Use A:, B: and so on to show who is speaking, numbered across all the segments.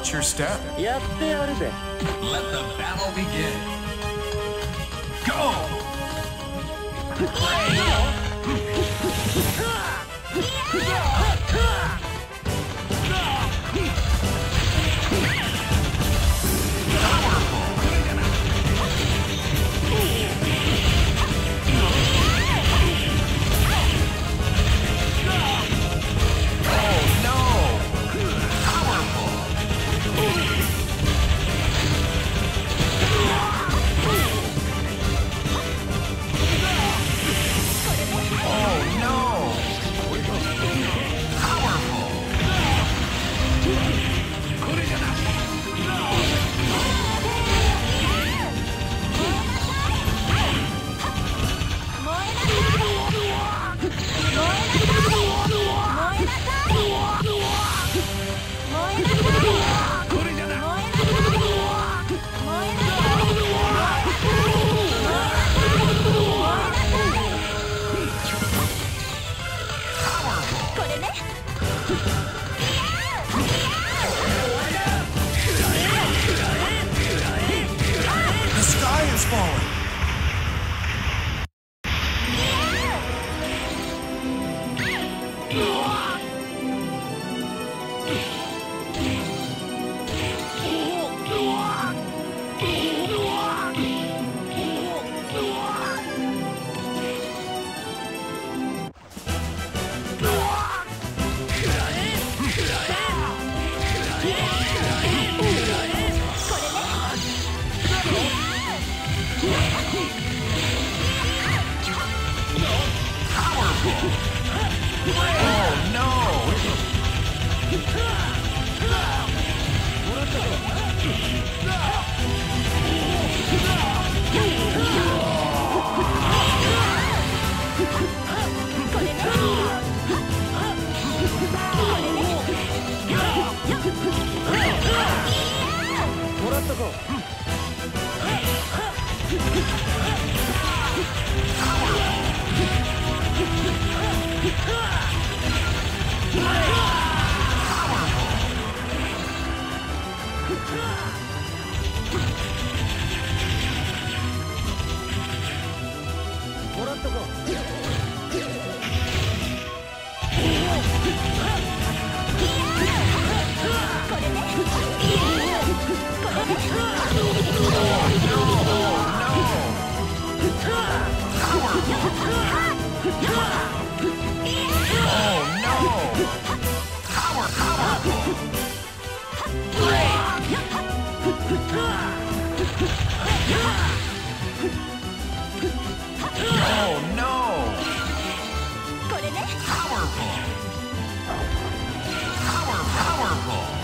A: Watch your step.
B: Yep,
A: Let the battle begin. Go! Whoa!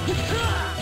A: Ha!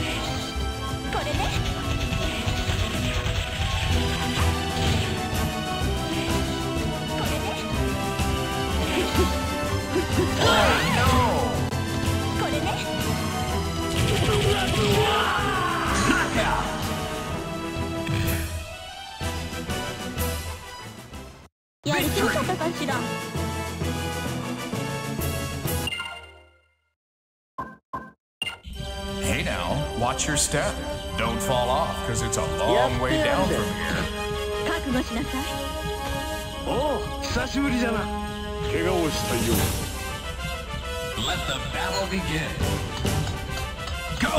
A: step. Don't fall off, because it's a long way down from here.
C: 覚悟しなさい
B: おう久しぶりじゃな怪我をしたよ
A: Let the battle begin. Go!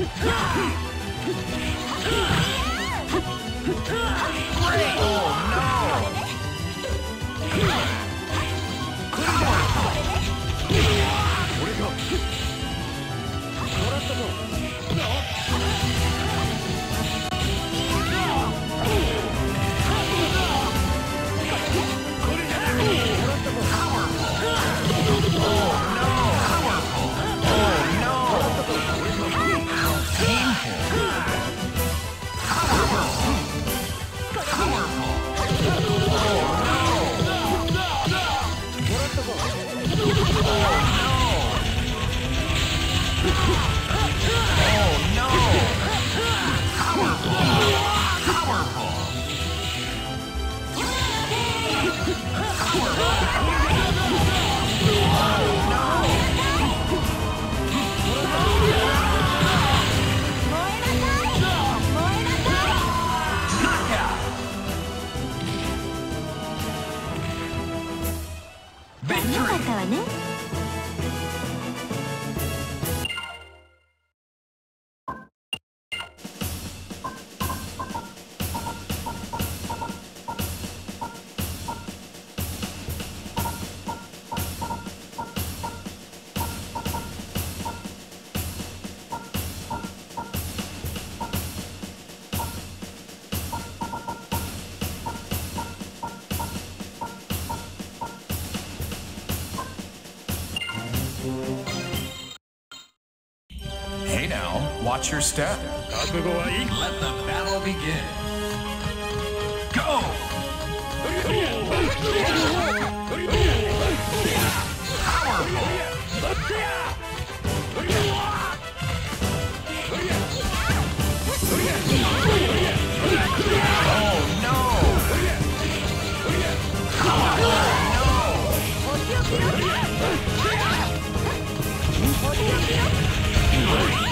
A: Oh no!
C: よかったわね。
A: your step. Let the battle begin. Go! Powerful! Oh no! Oh no!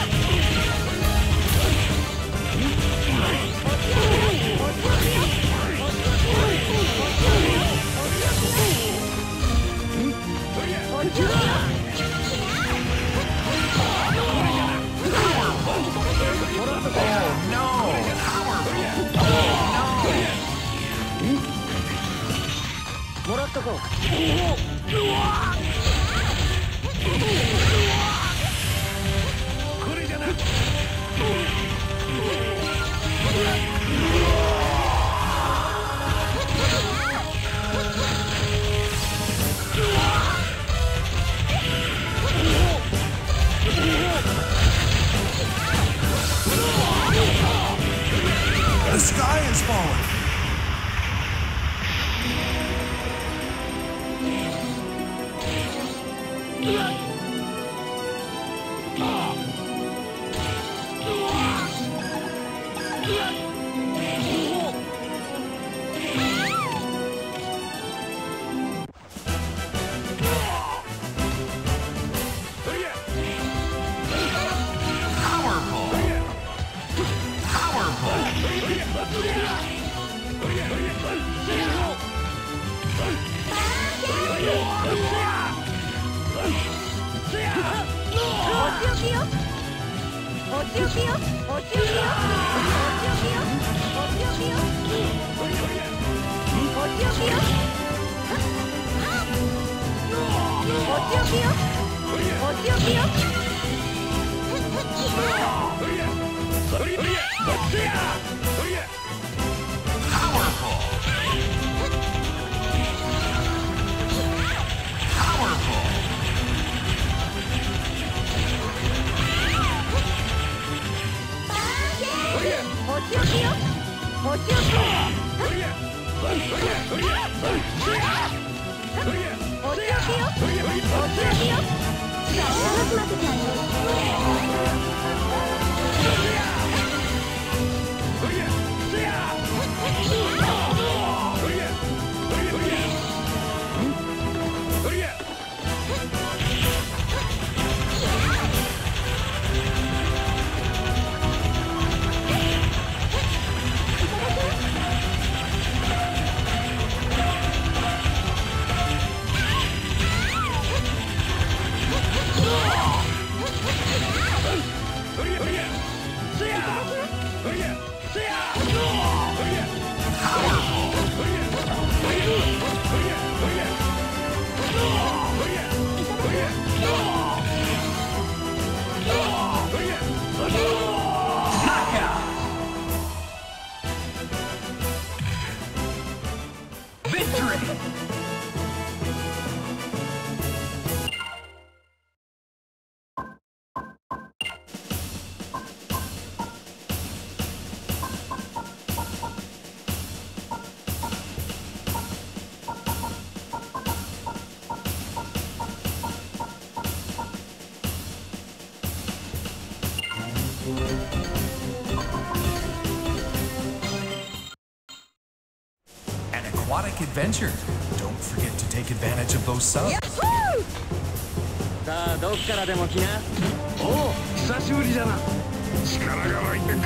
A: Powerful! Powerful! Adventure. Don't forget to take advantage of those subs. Yahoo!
D: さあどっからでも来な
B: おお久しぶりじゃな力が湧いてくる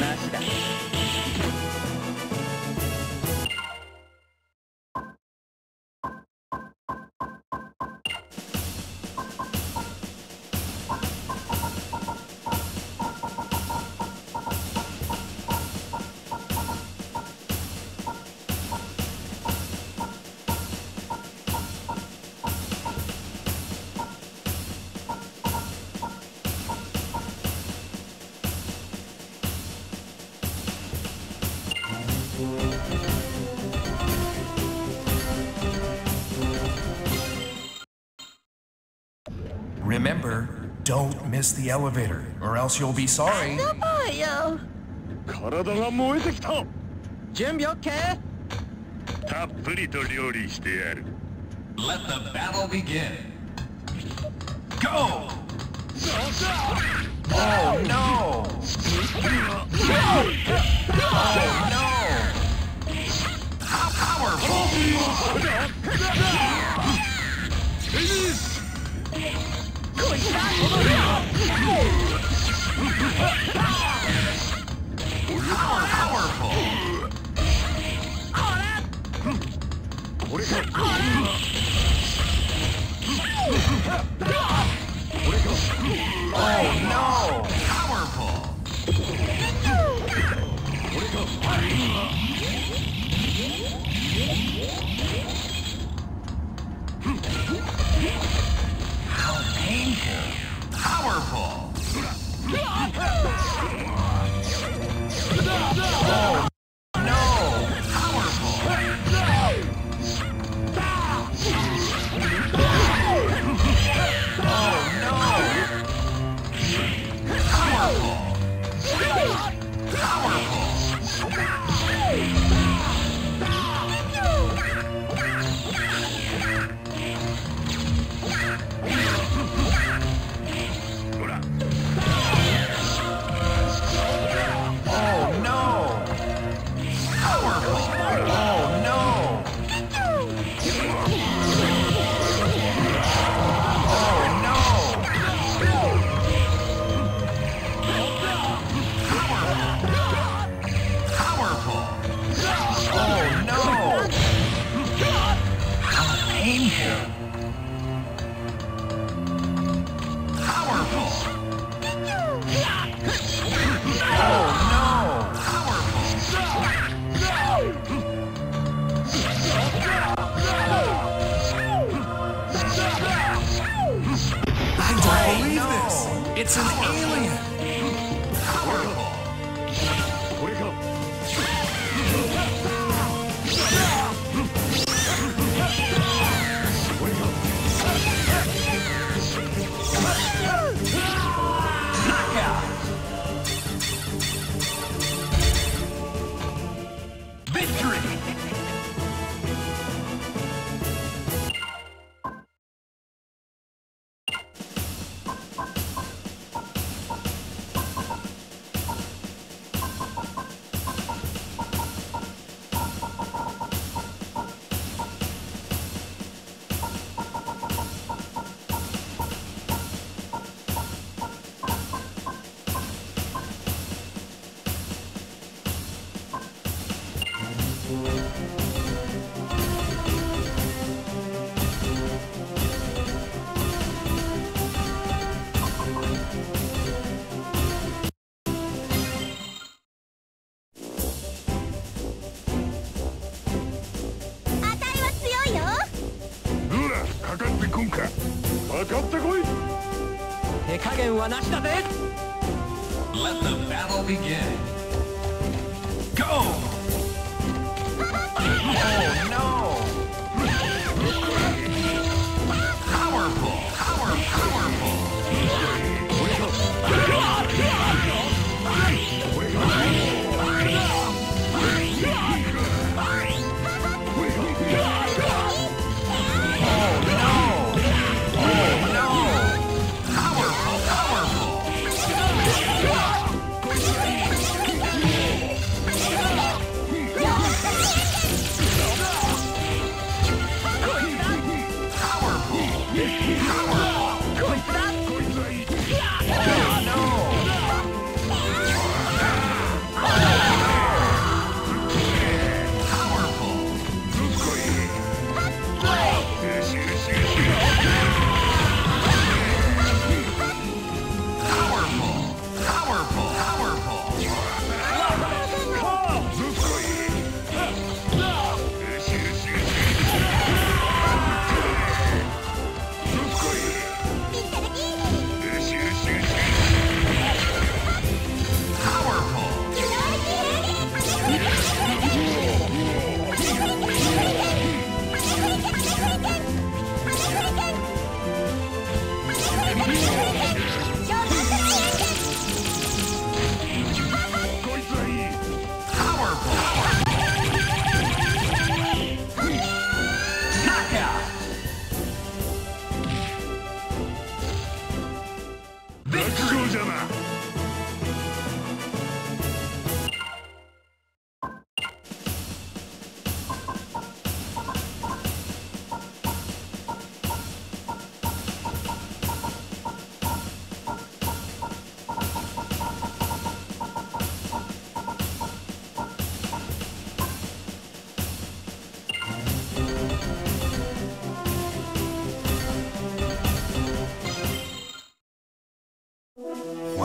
B: 話だ。
C: miss the elevator, or else you'll be sorry.
B: 体が燃えてきた
D: 準備 OK?
B: たっぷりと料理してやる
C: Let the battle begin. Go! Oh no! Oh no! How powerful!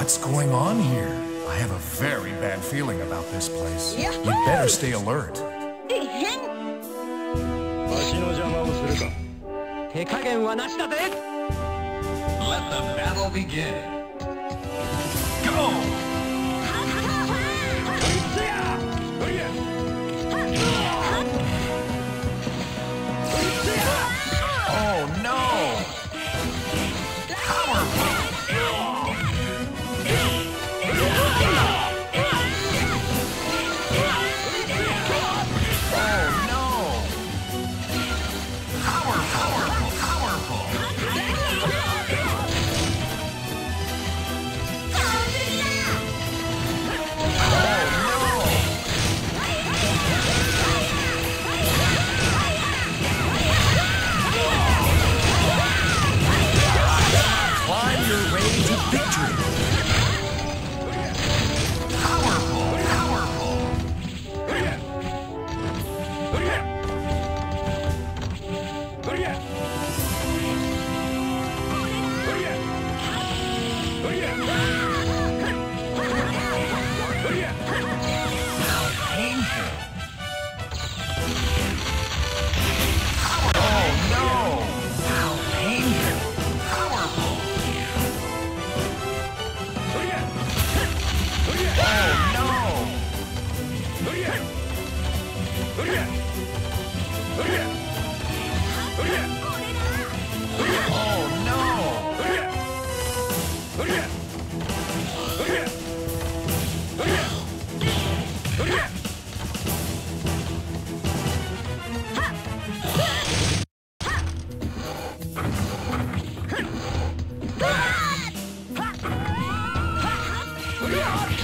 C: What's going on here? I have a very bad feeling about this place.
A: Yahoo!
C: You better stay alert. Let the battle begin.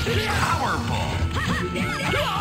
C: Powerful!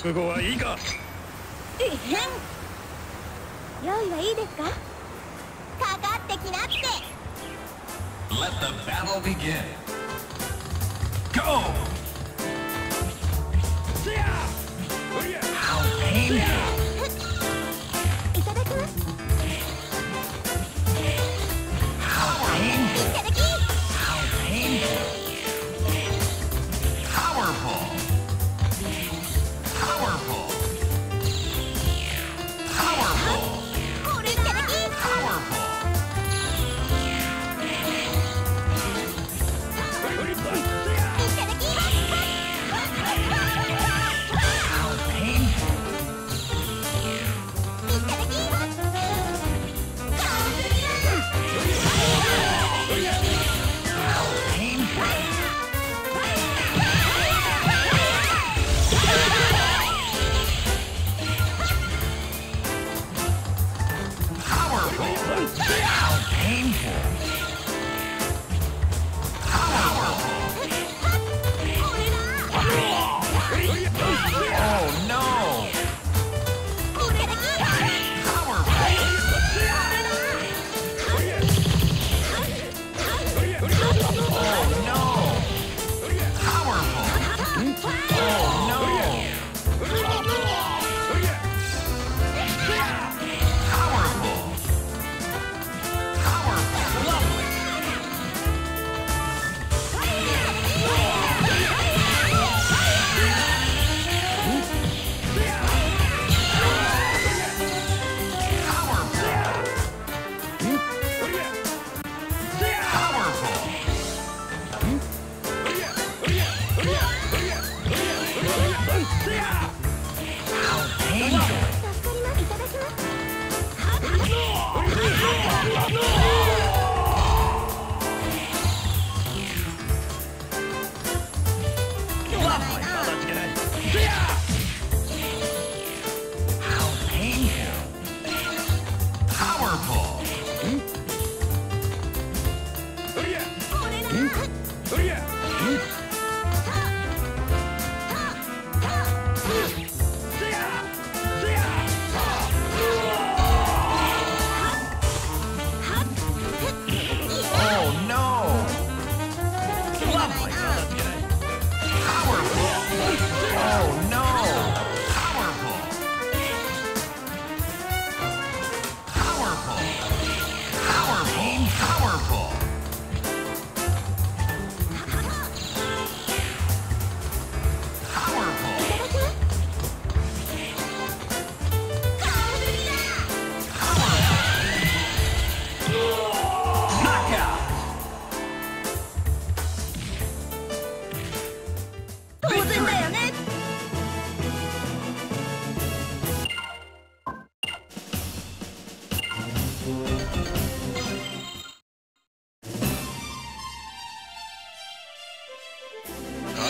B: 覚悟はいいか
C: 用意はいいですかかかってきなって
A: Let the battle begin Go! How painful! no,
C: love.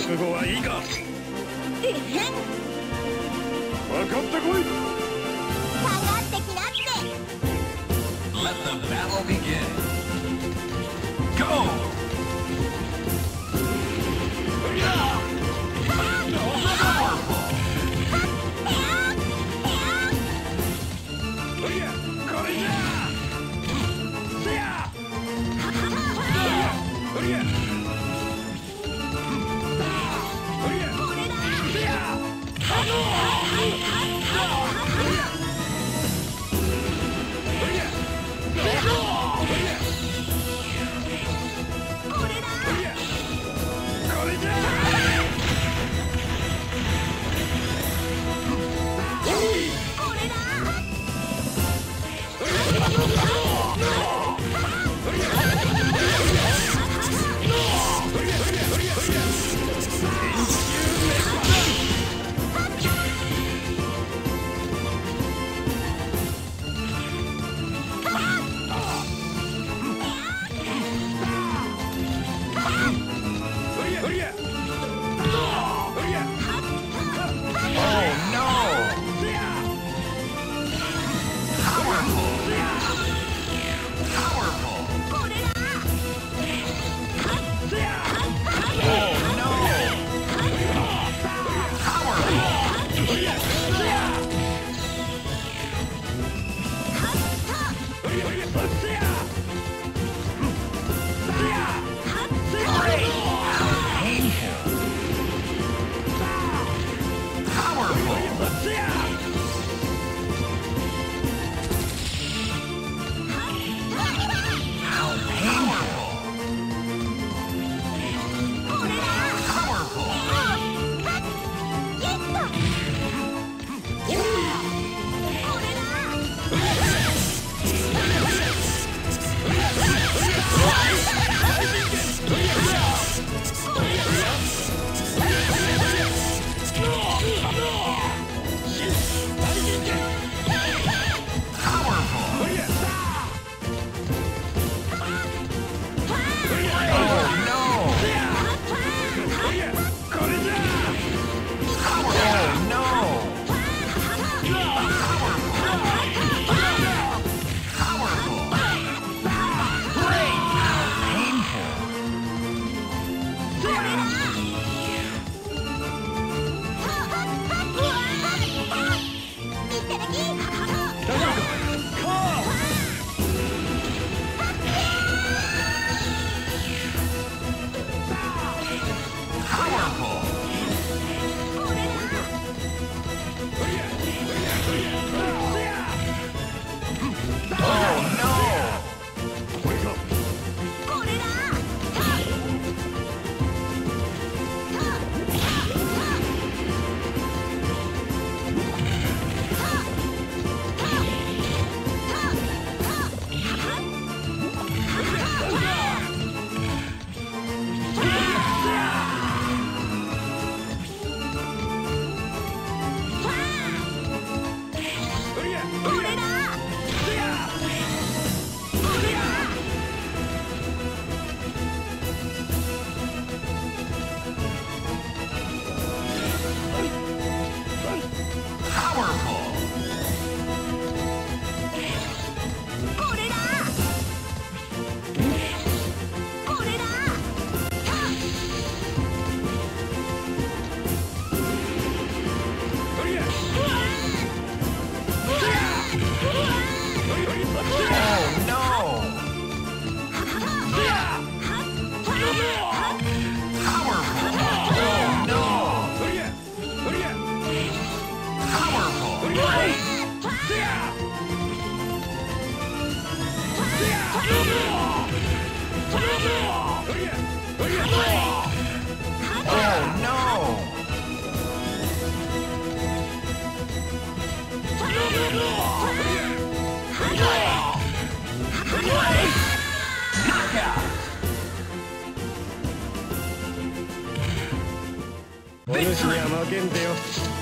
A: 覚悟はいいか？
B: えへん
A: 分かってこい！俺には負けんでよ